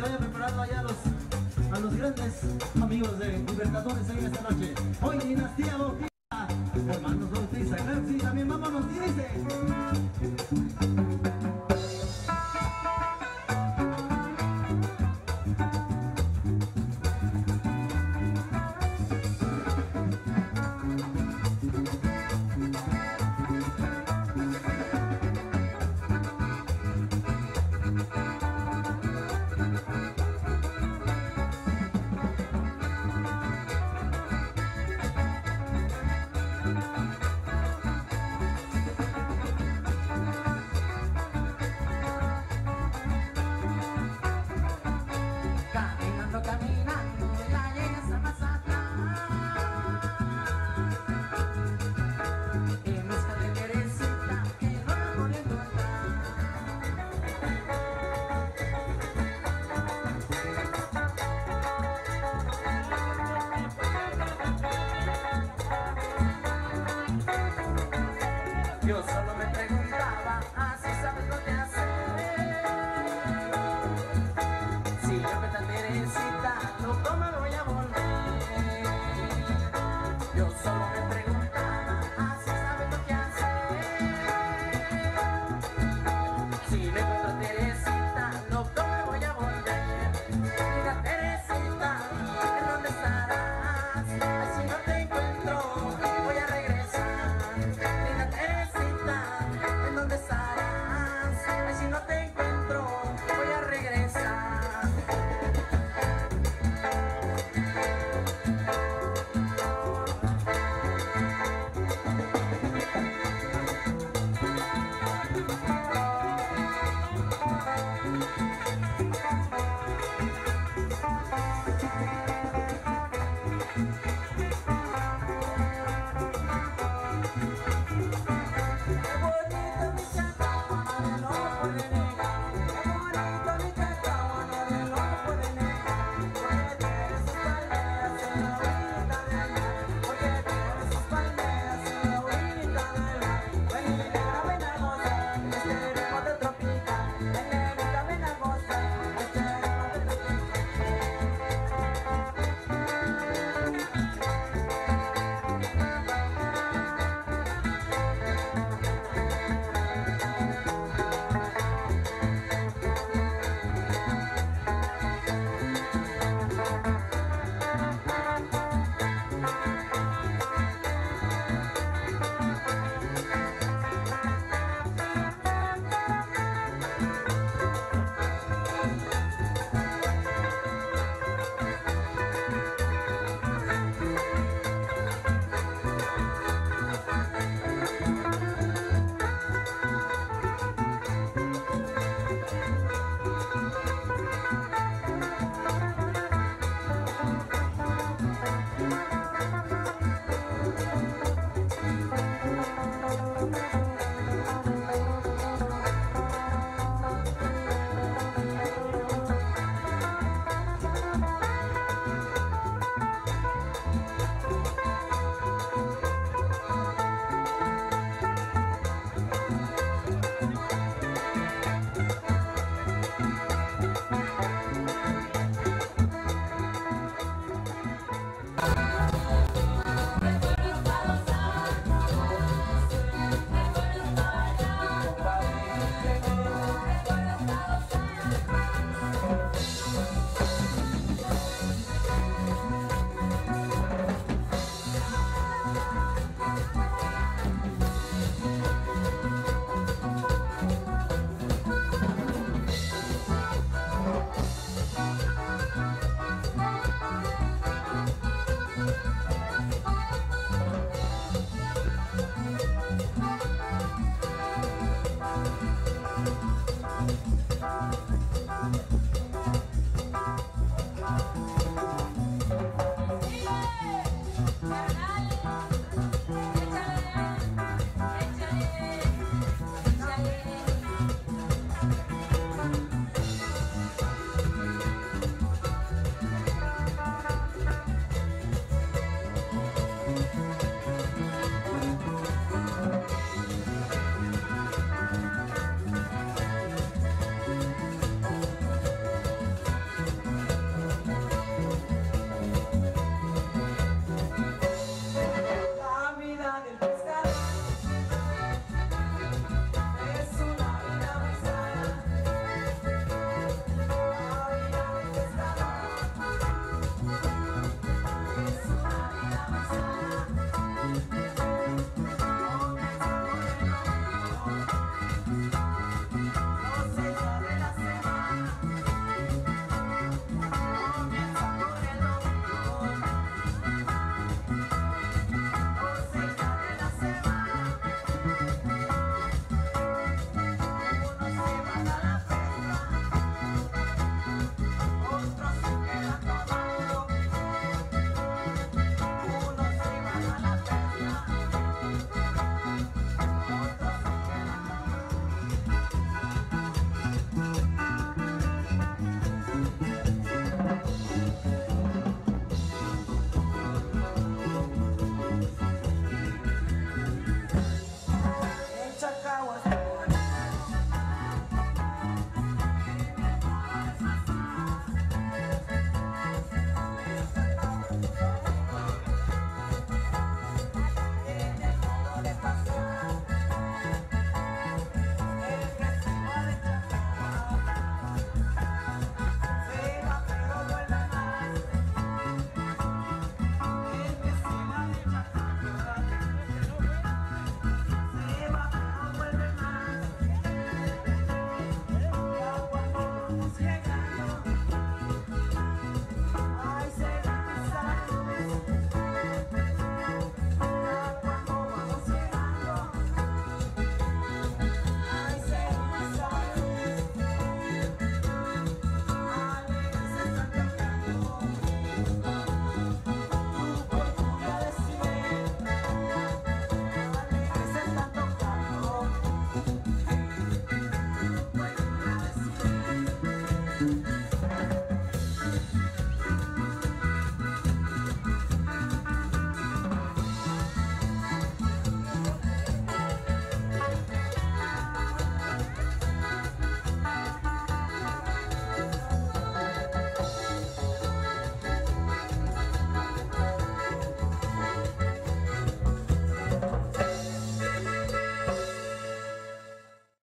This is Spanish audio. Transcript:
se vayan preparando allá los, a los grandes amigos de Libertadores en esta noche. Hoy Dinastía Deus.